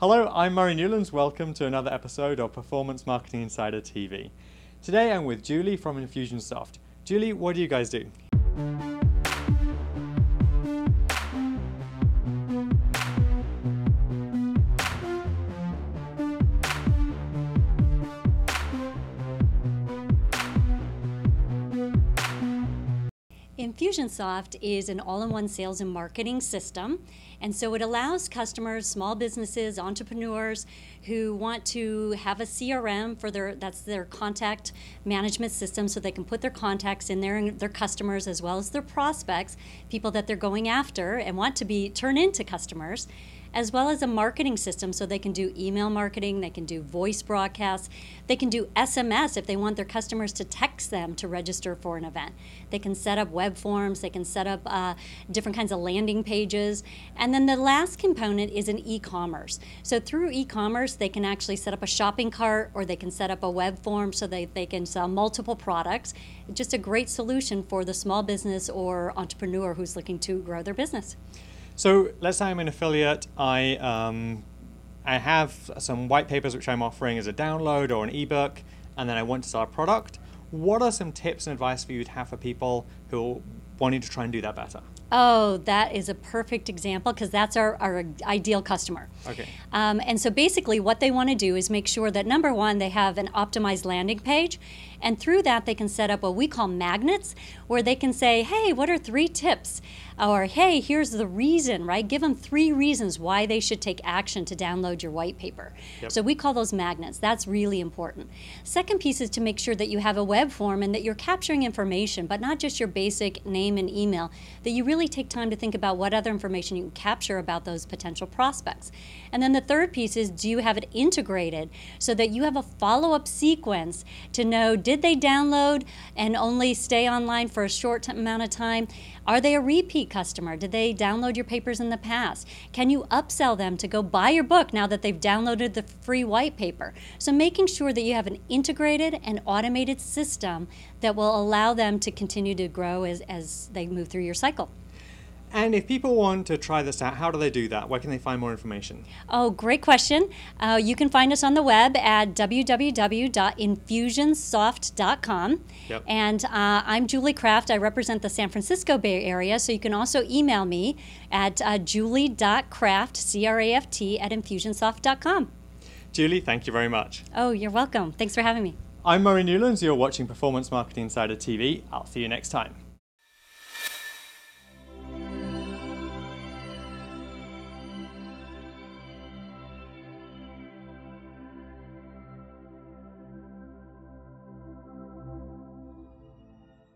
Hello, I'm Murray Newlands. Welcome to another episode of Performance Marketing Insider TV. Today I'm with Julie from Infusionsoft. Julie, what do you guys do? Infusionsoft is an all-in-one sales and marketing system, and so it allows customers, small businesses, entrepreneurs who want to have a CRM for their that's their contact management system, so they can put their contacts in there and their customers as well as their prospects, people that they're going after and want to be turn into customers as well as a marketing system so they can do email marketing, they can do voice broadcasts, they can do SMS if they want their customers to text them to register for an event. They can set up web forms, they can set up uh, different kinds of landing pages. And then the last component is an e commerce. So through e commerce, they can actually set up a shopping cart or they can set up a web form so they, they can sell multiple products. Just a great solution for the small business or entrepreneur who's looking to grow their business. So let's say I'm an affiliate. I um, I have some white papers which I'm offering as a download or an ebook, and then I want to sell a product. What are some tips and advice for you to have for people who wanting to try and do that better? Oh, that is a perfect example because that's our, our ideal customer. Okay. Um, and so basically, what they want to do is make sure that number one, they have an optimized landing page. And through that, they can set up what we call magnets, where they can say, hey, what are three tips? Or, hey, here's the reason, right? Give them three reasons why they should take action to download your white paper. Yep. So we call those magnets. That's really important. Second piece is to make sure that you have a web form and that you're capturing information, but not just your basic name and email, that you really take time to think about what other information you can capture about those potential prospects. And then the third piece is do you have it integrated so that you have a follow up sequence to know did they download and only stay online for a short amount of time? Are they a repeat customer? Did they download your papers in the past? Can you upsell them to go buy your book now that they've downloaded the free white paper? So, making sure that you have an integrated and automated system that will allow them to continue to grow as, as they move through your cycle. And if people want to try this out, how do they do that? Where can they find more information? Oh, great question. Uh, you can find us on the web at www.infusionsoft.com. Yep. And uh, I'm Julie Craft. I represent the San Francisco Bay Area. So you can also email me at uh, C R A F T, at infusionsoft.com. Julie, thank you very much. Oh, you're welcome. Thanks for having me. I'm Murray Newlands. You're watching Performance Marketing Insider TV. I'll see you next time.